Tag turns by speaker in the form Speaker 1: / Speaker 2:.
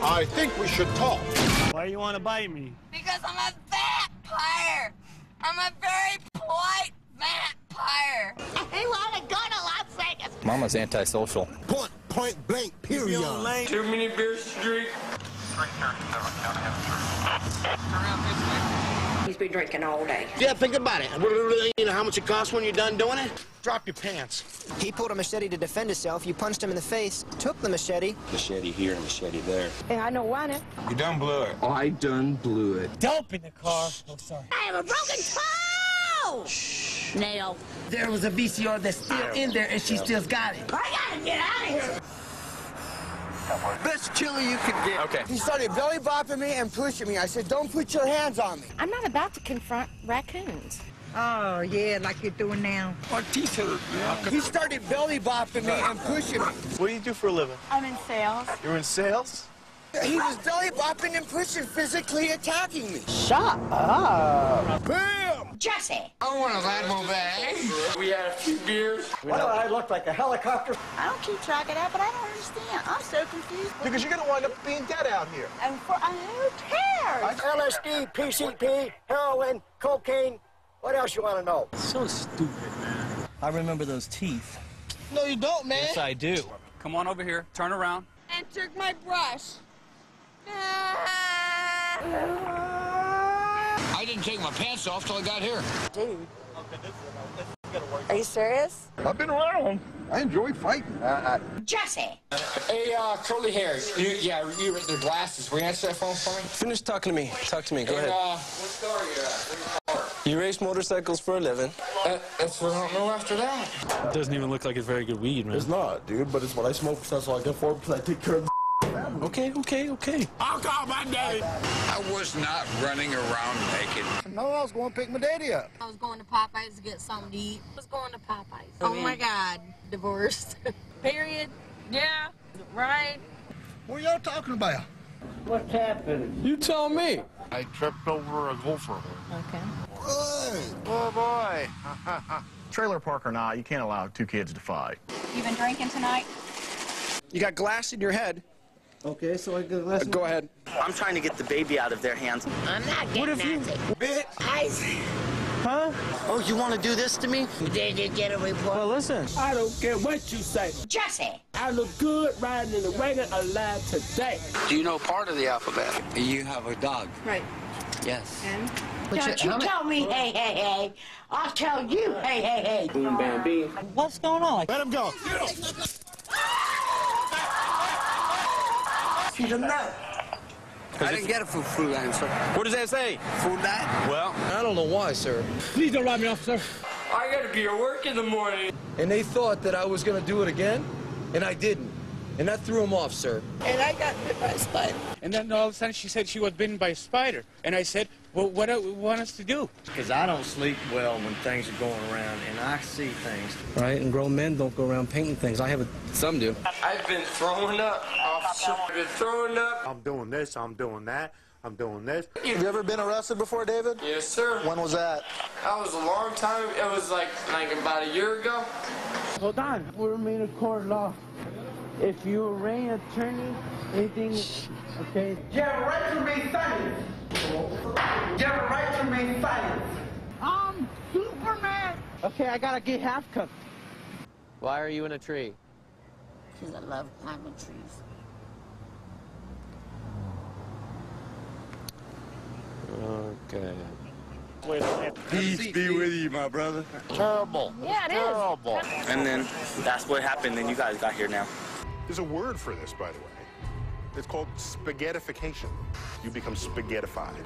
Speaker 1: I think we should talk.
Speaker 2: Why you want to bite me?
Speaker 3: Because I'm a vampire. I'm a very polite vampire. I want to go to Las Vegas.
Speaker 4: Mama's antisocial.
Speaker 1: Point, point blank, period.
Speaker 5: Too many beers to drink.
Speaker 6: He's been drinking all day.
Speaker 7: Yeah, think about it. You know how much it costs when you're done doing it?
Speaker 1: Drop your pants.
Speaker 8: He pulled a machete to defend himself. You punched him in the face, took the machete.
Speaker 4: Machete here, machete there.
Speaker 6: And I don't want it.
Speaker 5: You done blew it.
Speaker 4: I done blew it.
Speaker 2: Dope in the car. Oh, sorry.
Speaker 3: I have a broken toe. Shh. Nail.
Speaker 7: There was a VCR that's still in there, and she still got it.
Speaker 3: I gotta get out of here.
Speaker 7: Best chili you could get.
Speaker 4: Okay.
Speaker 7: He started belly bopping me and pushing me. I said, don't put your hands on me.
Speaker 6: I'm not about to confront raccoons.
Speaker 9: Oh, yeah, like you're doing now.
Speaker 5: My teeth hurt.
Speaker 7: He started belly bopping me and pushing me.
Speaker 2: What do you do for a living?
Speaker 6: I'm in sales.
Speaker 2: You're in sales?
Speaker 7: He was belly bopping and pushing, physically attacking me.
Speaker 8: Shut up.
Speaker 7: Bam!
Speaker 3: Jesse.
Speaker 5: I want a Lambo bag. We had a few beers.
Speaker 7: Why do I look like a helicopter?
Speaker 9: I don't keep track of that, but I don't understand. I'm so confused.
Speaker 1: Because you're gonna wind up being dead out here.
Speaker 9: And for uh, who cares?
Speaker 7: LSD, PCP, heroin, cocaine. What else you want to know?
Speaker 2: So stupid, man. I remember those teeth.
Speaker 7: No, you don't, man.
Speaker 2: Yes, I do.
Speaker 4: Come on over here. Turn around.
Speaker 3: And took my brush.
Speaker 5: I didn't take my pants off till I got here.
Speaker 9: Dude. Are you serious?
Speaker 1: I've been around. I enjoy fighting.
Speaker 3: Jesse.
Speaker 5: Hey, uh, curly hair. You, yeah, you with the glasses. Will you answer that phone for me?
Speaker 4: Finish talking to me. Talk to me. Go
Speaker 5: And,
Speaker 4: ahead.
Speaker 5: uh, what store are you at?
Speaker 4: You race motorcycles for a living.
Speaker 5: Uh, that's what I don't know after that.
Speaker 2: It doesn't even look like it's very good weed, man.
Speaker 1: It's not, dude, but it's what I smoke, so that's all I get for it, because I take care of the
Speaker 2: Okay, okay, okay.
Speaker 5: I'll call my daddy. I was not running around naked.
Speaker 1: No, I was going to pick my daddy up.
Speaker 3: I was going to Popeyes to get something to eat. I was going to Popeyes. Oh, oh my God. Divorced. Period. Yeah. Right.
Speaker 1: What are y'all talking about? What's happened?
Speaker 4: You tell me.
Speaker 1: I tripped over a gopher.
Speaker 6: Okay.
Speaker 1: Oh, boy. Trailer park or not, you can't allow two kids to fight.
Speaker 9: You been drinking tonight?
Speaker 4: You got glass in your head. Okay, so I go glass. Go ahead.
Speaker 7: I'm trying to get the baby out of their hands.
Speaker 3: I'm not getting nasty.
Speaker 7: Bitch.
Speaker 2: Huh?
Speaker 7: Oh, you want to do this to me?
Speaker 3: Did you get a report?
Speaker 2: Well, listen.
Speaker 10: I don't care what you say.
Speaker 3: Jesse.
Speaker 10: I look good riding in the wagon alive today.
Speaker 5: Do you know part of the alphabet? You have a dog.
Speaker 6: Right.
Speaker 5: Yes.
Speaker 6: And?
Speaker 3: Don't uh, you tell me hey, hey, hey. I'll tell you hey, hey, hey.
Speaker 10: Boom, bam, beam.
Speaker 2: What's going on?
Speaker 1: Let him go.
Speaker 7: She's a nut.
Speaker 5: I didn't get a for Food Lion, sir.
Speaker 4: What does that say?
Speaker 7: Food that?
Speaker 4: Well, I don't know why, sir.
Speaker 10: Please don't rob me, officer.
Speaker 5: I gotta be at work in the morning.
Speaker 4: And they thought that I was gonna do it again, and I didn't. And that threw them off, sir.
Speaker 9: And I got bit by a spider.
Speaker 10: And then all of a sudden she said she was bitten by a spider. And I said, well, what do you want us to do?
Speaker 7: Because I don't sleep well when things are going around, and I see things.
Speaker 2: Right, and grown men don't go around painting things. I have a.
Speaker 4: Some do.
Speaker 5: I've been throwing up, officer. I've been throwing up.
Speaker 1: I'm doing this, I'm doing that, I'm doing this.
Speaker 7: Have you ever been arrested before, David?
Speaker 5: Yes, sir.
Speaker 7: When was that?
Speaker 5: That was a long time. It was like like about a year ago.
Speaker 10: Hold on. We're in a court of law. If you arraign an attorney, anything, okay?
Speaker 7: You have a right to remain silent. You have a right to remain silent.
Speaker 9: I'm Superman.
Speaker 10: Okay, I gotta get half cuffed.
Speaker 4: Why are you in a tree?
Speaker 3: Because I love climbing trees.
Speaker 4: Okay.
Speaker 1: Peace be with you, my brother. Terrible.
Speaker 6: Yeah, it is.
Speaker 1: Terrible.
Speaker 7: And then that's what happened. Then you guys got here now.
Speaker 1: There's a word for this, by the way. It's called spaghettification. You become spaghettified.